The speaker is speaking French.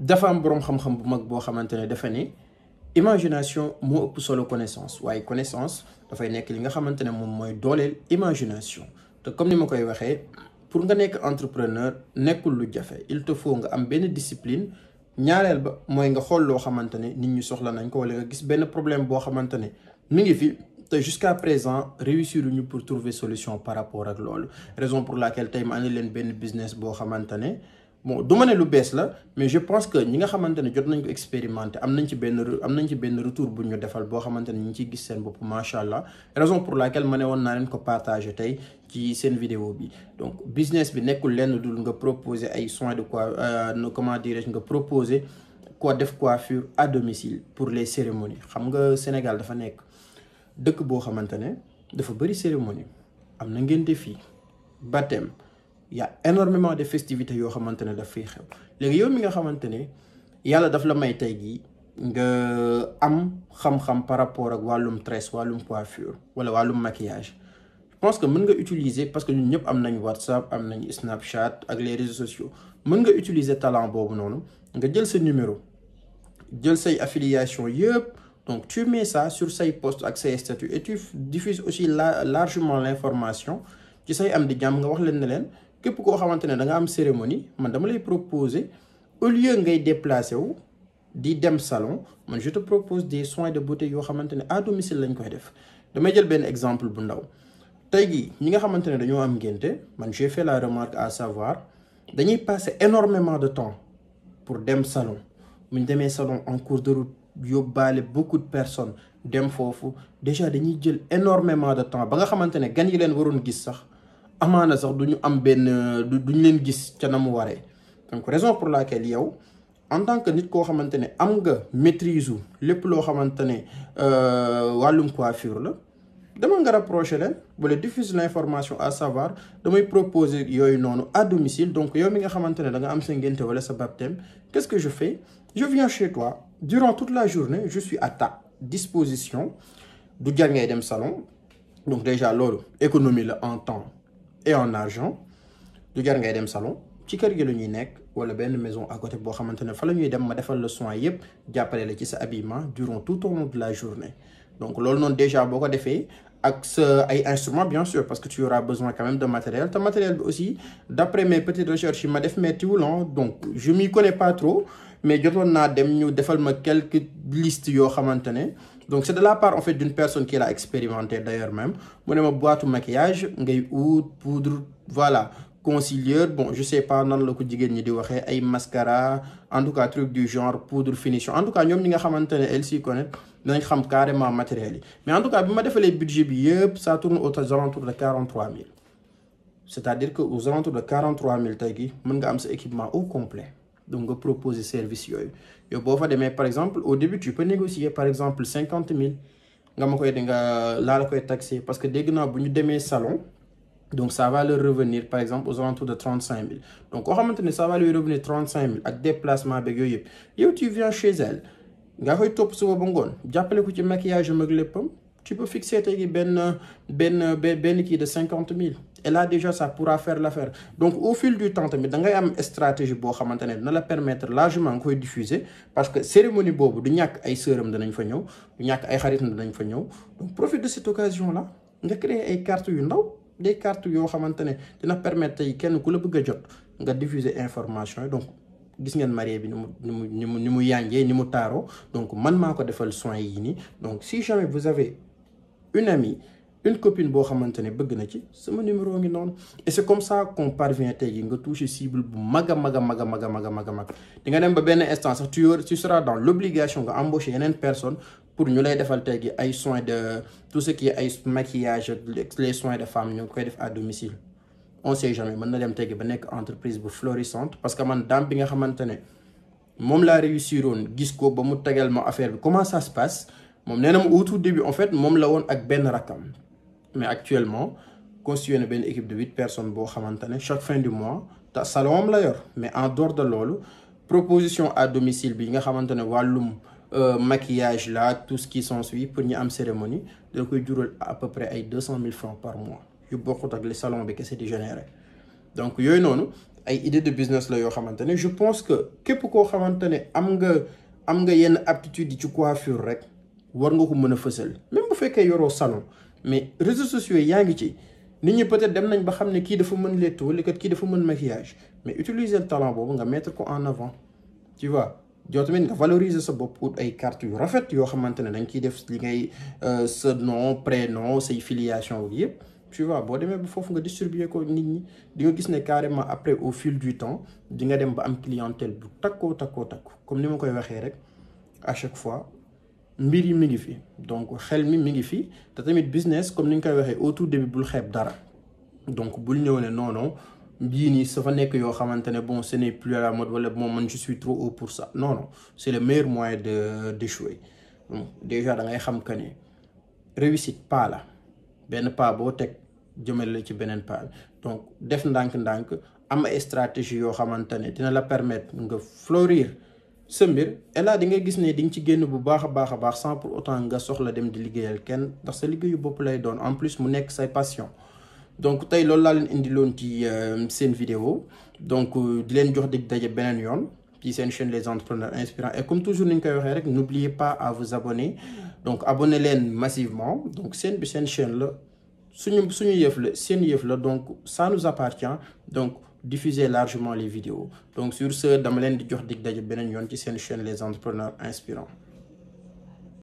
dafa am boroom xam-xam bu mag boo xamante ne dafa ne imagination moo ëpp solo connaissance. waaye connaissance dafay nekk li nga xamante ne moom mooy dooleel imagination. te comme ni ma koy waxee pour nga nekk entrepreneur nekkul lu jafe. Il te faut nga am benn discipline. ñaareel ba mooy nga xool loo xamante ne nit ñi soxla nañ ko wala nga gis benn problème boo xamante ne mi ngi fi. te jusqu'à présent réussir ñu pour trouver solution par rapport ak loolu. raison pour laquelle tey ma andi leen benn business boo xamante ne bon du ma ne lu bees la mais je pense que ñi nga xamante ne jot nañ ko expérimenter am nañ ci benn am nañ ci benn retour bu ñu defal boo xamante ne ñu gis seen bopp macha raison pour laquelle ma ne woon naa leen ko partager tey ci seen vidéo bi. Donc business bi nekkul lenn dul nga proposer ay soins de quoi comment dirais-je nga proposer quoi def coiffure à domicile pour les cérémonies. Xam nga Sénégal dafa nekk dëkk boo xamante ne dafa bëri cérémonie. Am na ngénte fii baptême y a énormément de festivités yoo xamante ne daf fiy xew. Léegi yow mi nga xamante ne yàlla daf la may nga am xam-xam par rapport ak wàllum tresse wàllum coiffure wala wàllum maquillage. Je pense que mën nga utiliser parce que ñun ñëpp am nañ WhatsApp am nañ Snapchat ak les réseaux sociaux. Mën nga utiliser talent boobu noonu nga jël sa numéro jël say affiliation yëpp. Donc tu mets ça sur say post ak say statut et tu diffuses aussi la largement l'information ci say am di jàmm nga wax leen ne képp koo xamante ne da nga cérémonie man dama lay proposer au lieu ngay déplacer wu di dem salon man je te propose des soins de beauté yoo xamante à domicile lañ koy def. Damay jël benn exemple bu ndaw. Tey jii ñi nga xamante ne dañoo am ngénte j'ai fait la remarque à savoir dañuy passer énormément de temps pour dem salon. Bu ñu salon en cours de route yóbbaale beaucoup de personnes dem foofu. Déjà dañuy jël énormément de temps ba nga xamante ne gan yi leen amaana sax du am du ñu leen gis ca na mu donc raison pour laquelle yow en tant que nit koo xamante am nga maîtrise lépp loo xamante ne wàllum coiffure la dama nga rapproché leen wala diffuse l'information à savoir damay proposer yooyu noonu à domicile. Donc yow mi nga xamante da nga am sa ngénte wala sa baptême qu'est-ce que je fais? Je viens chez toi durant toute la journée je suis à ta disposition. Du jar ngay dem salon. Donc déjà loolu économie la en temps et en argent du jar ngay dem salon ci kër gi la maison à côté boo xamante ne fa la ñuy dem ma le soin yépp jàppale la ci habillement durant tout au long de la journée. Donc loolu noonu déjà boo ko defee ak sa ay instruments bien sûr parce que tu auras besoin quand même de matériel. Te matériel aussi d'après mes petites recherches yi ma def méttiwul donc je m'y connais pas trop mais jotoon naa dem quelques listes yoo xamante ne donc c'est de la part en fait d'une personne qui l'a expérimenté d'ailleurs même. Mu ne ma boîte maquillage ngay oud poudre voilà. Concilieur bon je sais pas nan la ko jigéen ñi di waxee ay mascara en tout cas truc du genre poudre finition. En tout cas ñoom ñi nga xamante ne elle s'y connaît dinañ xam carrément matériel mais en tout cas bi ma defalee budget bi ça tourne aux alentours de 43 000 c'est-à-dire que aux alentours de 43 000 tey gi mën nga am équipement au complet donc proposer service yooyu. Yow boo fa demee par exemple au début tu peux négocier par exemple 50 000 nga ma koy di nga la koy taxer parce que dégg naa bu ñu demee salon donc ça va leur revenir par exemple aux alentours de 35 000 donc ne ça va lui revenir 35 000 ak déplacement yooyu yëpp yow tu viens chez elle nga koy topp suba ko ci maquillage tu peux fixer benn kii de 50 000 et là déjà ça pourra faire l'affaire. Donc au fil du temps tamit da ngay am stratégie boo la permettre largement nga koy diffuser parce que cérémonie donc profite de cette occasion là nga créer ay cartes des cartes yoo xamante permettre diffuser information donc ni mu ni mu donc donc si jamais vous avez une amie une copine boo xamante ne bëgg na ci sama numéro ngi noonu. Et c'est comme ça qu'on parvient tey jii nga toucher cible bu mag a mag a mag a mag a mag a mag a di nga dem ba benn instant sax tu tu seras dans l'obligation nga embaucher yeneen personne pour ñu lay defal tey jii ay soins de tout ce qui est ay maquillage les soins de femme ñu koy def à domicile. On sait jamais mën na dem tey ba nekk entreprise bu florissante parce que man daam bi nga xamante ne moom laa réussir woon gis ko ba mu tegal ma affaire bi. Comment ça se passe? Moom nee na au tout début en fait moom la woon ak benn rakkam mais actuellement constitué na benn équipe de huit personnes boo xamante chaque fin du mois te salon la yor. Mais en dehors de loolu proposition à domicile bi nga xamante ne wàllum maquillage là tout ce qui s'ensuit pour ñu am cérémonie da koy jural à peu près ay deux cent mille francs par mois. Yu bokkut ak le salon bi kese di générer. Donc yooyu noonu ay idée de business la yoo je pense que képp koo xamante ne am nga am nga yenn aptitude yi ci coiffure rek war nga ko mën a fësal. Même bu fekkee yoroo salon mais réseaux sociaux yi yaa ngi ci. Nit ñi peut-être dem nañ ba xam ne kii dafa mën lettu wala kat kii dafa mën maquillage. Mais utiliser le talent boobu nga mettre ko en avant. Tu vois? Yow tamit nga valoriser sa bopp ut ay cartes yu rafet yoo xamante ne dañ ciy def li ngay sa nom prénom say filiation yëpp. Tu vois? Boo demee ba foofu nga distribuer ko nit ñi di nga gis ne carrément après au fil du temps di nga dem ba am clientèle bu takkoo takkoo takku. Comme ni ma koy waxee rek à chaque fois mbir yi mi ngi fi. Donc xel mi mi ngi fi. Te tamit business comme ni ñu koy waxee au tout début bul xeeb dara. Donc bul ñëw ne non non bii nii sa fa nekk yoo xamante ne bon ce n'est plus à la mode wala bon man je suis trop haut pour ça. Non non c'est le meilleur moyen de d'échouer. Donc déjà da ngay xam que ne réussite pas la. Benn pas boo teg jëmale la ci beneen pas donc def ndànk-ndànk am ay stratégie yoo xamante ne dina la permettre nga fleurir sa mbir là di nga gis ne di nga ci génn bu baax a baax a baax sans pour autant nga soxla dem di liggéeyal kenn ndax sa liggéeyu bopp lay doon en plus mu nekk say passion. Donc tey loolu laa leen indiloon ci seen vidéo. Donc di leen jox dig daje beneen yoon ci seen chaîne les entrepreneurs inspirants. Et comme toujours ni ñu koy waxee rek n'oubliez pas à vous abonner. Donc abonné leen massivement. Donc seen bi seen chaîne la. Suñu suñu yëf la seen yëf la. Donc ça nous appartient. Donc diffusez largement les vidéos. Donc sur ce dama leen di jox dig daje beneen chaîne les entrepreneurs inspirants